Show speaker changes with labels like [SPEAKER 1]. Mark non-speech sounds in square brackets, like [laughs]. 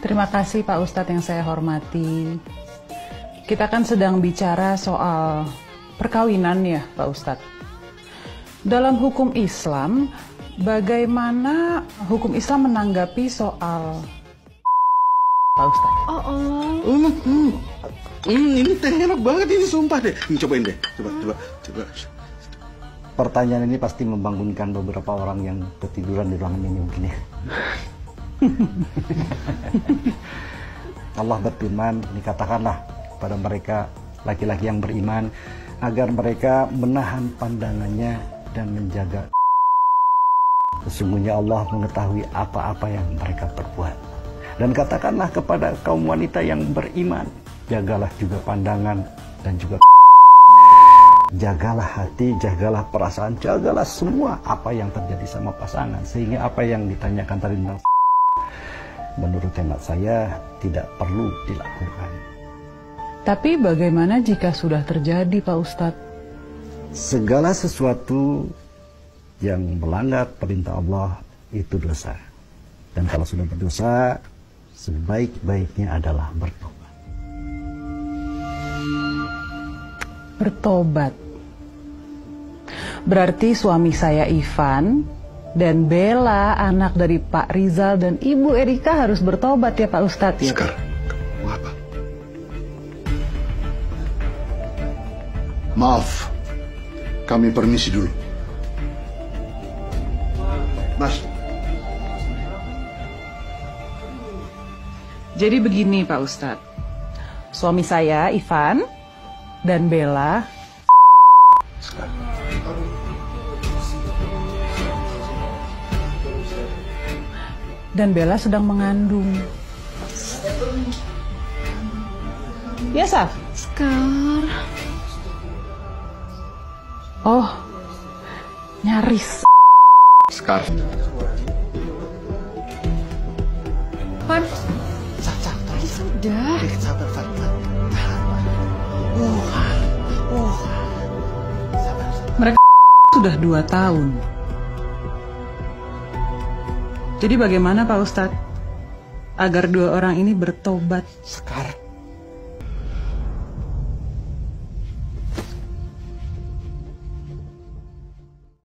[SPEAKER 1] Terima kasih Pak Ustadz yang saya hormati. Kita kan sedang bicara soal perkawinan ya Pak Ustadz. Dalam hukum Islam, bagaimana hukum Islam menanggapi soal Pak Ustadz?
[SPEAKER 2] Oh Allah.
[SPEAKER 3] Hmm, hmm. Hmm, ini teh enak banget ini sumpah deh. Hmm, cobain deh. Coba, coba, coba.
[SPEAKER 4] Pertanyaan ini pasti membangunkan beberapa orang yang ketiduran di ruangan ini mungkin ya. [laughs] [laughs] Allah berfirman, dikatakanlah pada mereka laki-laki yang beriman agar mereka menahan pandangannya dan menjaga. Sesungguhnya Allah mengetahui apa-apa yang mereka perbuat. Dan katakanlah kepada kaum wanita yang beriman, jagalah juga pandangan dan juga [laughs] jagalah hati, jagalah perasaan, jagalah semua apa yang terjadi sama pasangan. Sehingga apa yang ditanyakan tadi tentang menurut hemat saya tidak perlu dilakukan.
[SPEAKER 1] Tapi bagaimana jika sudah terjadi Pak Ustadz?
[SPEAKER 4] Segala sesuatu yang melanggar perintah Allah itu dosa. Dan kalau sudah berdosa, sebaik-baiknya adalah bertobat.
[SPEAKER 1] Bertobat. Berarti suami saya Ivan dan Bella, anak dari Pak Rizal dan Ibu Erika harus bertobat ya Pak Ustadz ya?
[SPEAKER 3] Sekar, kamu mau apa? Maaf, kami permisi dulu. Mas,
[SPEAKER 1] Jadi begini Pak Ustadz. Suami saya Ivan dan Bella
[SPEAKER 3] Sekar.
[SPEAKER 1] Dan Bella sedang mengandung. Ya, Saf?
[SPEAKER 2] Sekar.
[SPEAKER 1] Oh, nyaris.
[SPEAKER 3] Sekar.
[SPEAKER 2] Pan. Sudah.
[SPEAKER 1] Mereka sudah dua tahun. Jadi bagaimana Pak Ustadz? Agar dua orang ini bertobat.
[SPEAKER 3] Sekar,